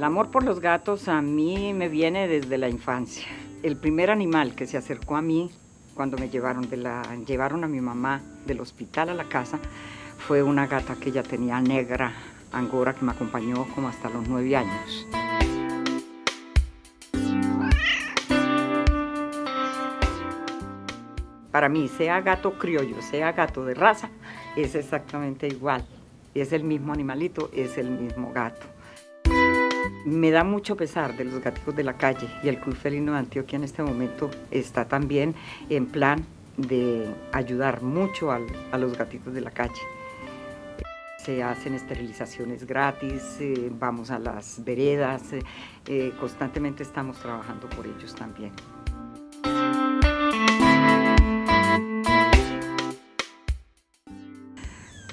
El amor por los gatos a mí me viene desde la infancia. El primer animal que se acercó a mí cuando me llevaron, de la, llevaron a mi mamá del hospital a la casa fue una gata que ella tenía negra, angora, que me acompañó como hasta los nueve años. Para mí, sea gato criollo, sea gato de raza, es exactamente igual. Es el mismo animalito, es el mismo gato. Me da mucho pesar de los gatos de la calle y el Club Felino de Antioquia en este momento está también en plan de ayudar mucho a los gatitos de la calle. Se hacen esterilizaciones gratis, eh, vamos a las veredas, eh, eh, constantemente estamos trabajando por ellos también.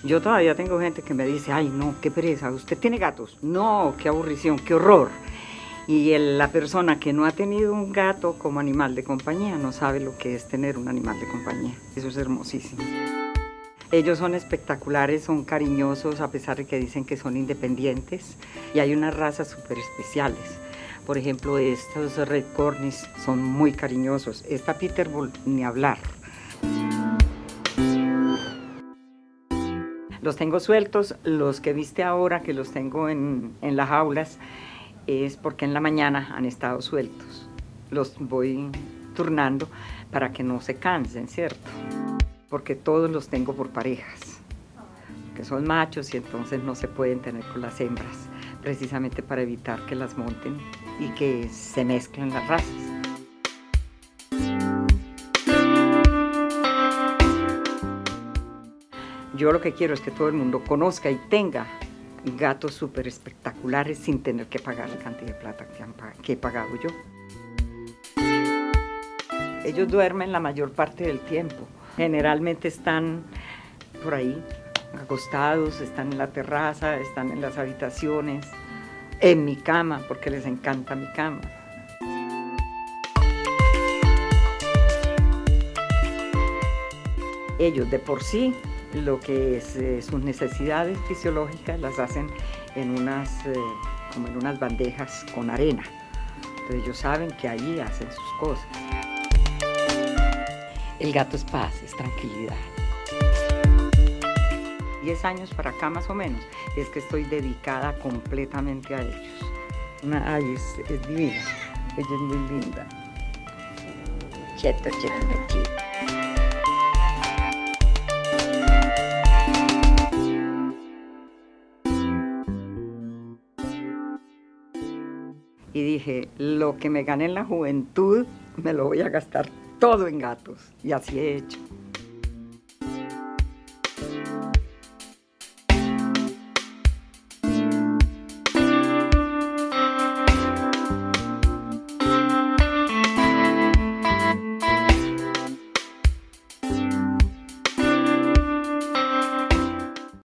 Yo todavía tengo gente que me dice, ay no, qué pereza, ¿usted tiene gatos? No, qué aburrición, qué horror. Y la persona que no ha tenido un gato como animal de compañía no sabe lo que es tener un animal de compañía. Eso es hermosísimo. Ellos son espectaculares, son cariñosos, a pesar de que dicen que son independientes. Y hay unas razas súper especiales. Por ejemplo, estos Red Cornish son muy cariñosos. Esta Peterbull, ni hablar. Los tengo sueltos, los que viste ahora, que los tengo en, las jaulas, es porque en la mañana han estado sueltos. Los voy turnando para que no se cansen, ¿cierto? Porque todos los tengo por parejas, que son machos y entonces no se pueden tener con las hembras, precisamente para evitar que las monten y que se mezclen las razas. Yo lo que quiero es que todo el mundo conozca y tenga gatos súper espectaculares sin tener que pagar la cantidad de plata que, he pagado yo. Ellos duermen la mayor parte del tiempo. Generalmente están por ahí, acostados, están en la terraza, están en las habitaciones, en mi cama, porque les encanta mi cama. Ellos de por sí lo que es eh, sus necesidades fisiológicas las hacen en unas, eh, como en unas bandejas con arena. Entonces ellos saben que ahí hacen sus cosas. El gato es paz, es tranquilidad. Diez años para acá más o menos, es que estoy dedicada completamente a ellos. Una, ay, es, es divina, ella es muy linda. Cheto, cheto, cheto. Y dije, lo que me gané en la juventud me lo voy a gastar todo en gatos. Y así he hecho.